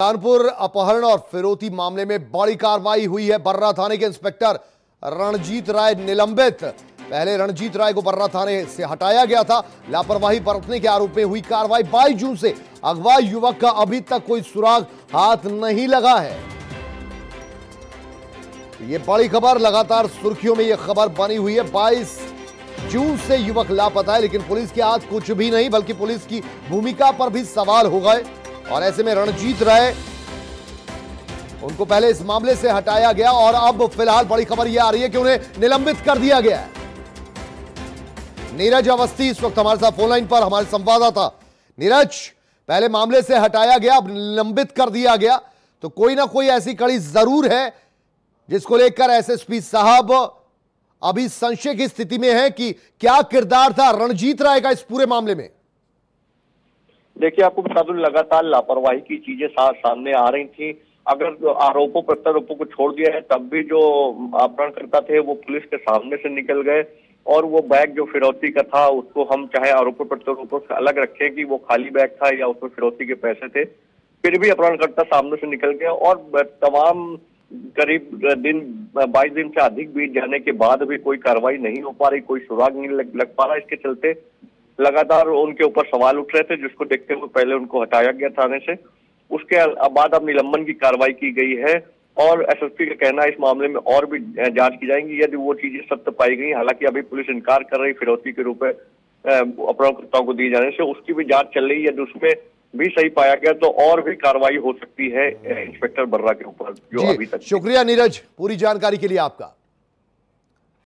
कानपुर अपहरण और फिरौती मामले में बड़ी कार्रवाई हुई है बर्रा थाने के इंस्पेक्टर रणजीत राय निलंबित। पहले रणजीत राय को बर्रा थाने से हटाया गया था। लापरवाही बरतने के आरोप में हुई कार्रवाई। 22 जून से अगवा युवक का अभी तक कोई सुराग हाथ नहीं लगा है। ये बड़ी खबर, लगातार सुर्खियों में यह खबर बनी हुई है। 22 जून से युवक लापता है, लेकिन पुलिस के हाथ कुछ भी नहीं, बल्कि पुलिस की भूमिका पर भी सवाल हो गए। और ऐसे में रणजीत राय उनको पहले इस मामले से हटाया गया और अब फ़िलहाल बड़ी खबर यह आ रही है कि उन्हें निलंबित कर दिया गया है। नीरज अवस्थी इस वक्त हमारे साथ फोनलाइन पर, हमारे संवाददाता। नीरज, पहले मामले से हटाया गया, अब निलंबित कर दिया गया। तो कोई ना कोई ऐसी कड़ी ज़रूर है जिसको लेकर एसएसपी साहब अभी संशय की स्थिति में है कि क्या किरदार था रणजीत राय का इस पूरे मामले में? देखिए आपको बता दूँ लगातार लापरवाही की चीज़ें सामने आ रही थी। अगर आरोपों प्रत्यारोपों को छोड़ दिया है तब भी जो अपहरणकर्ता थे वो पुलिस के सामने से निकल गए और वो बैग जो फिरौती का था उसको हम चाहे आरोपों प्रत्यारोपों से अलग रखें कि वो खाली बैग था या उसमें फिरौती के पैसे थे फिर भी अपहरणकर्ता सामने से निकल गया और तमाम करीब दिन बाईस दिन से अधिक बीत जाने के बाद भी कोई कार्रवाई नहीं हो पा रही कोई सुराग नहीं लग, लग पा रहा। इसके चलते लगातार उनके ऊपर सवाल उठ रहे थे जिसको देखते हुए पहले उनको हटाया गया थाने से। उसके बाद अब निलंबन की कार्रवाई की गई है और एसएसपी का कहना है इस मामले में और भी जाँच की जाएँगी। यदि वो चीज़ें सत्य पाई गई हालाँकि अभी पुलिस इनकार कर रही फिरौती के रूप में अपराधकर्ताओं को दिए जाने से उसकी भी जाँच चल रही है। यदि उसमें भी सही पाया गया तो और भी कार्रवाई हो सकती है इंस्पेक्टर बर्रा के ऊपर जो अभी तक शुक्रिया नीरज पूरी जानकारी के लिए आपका।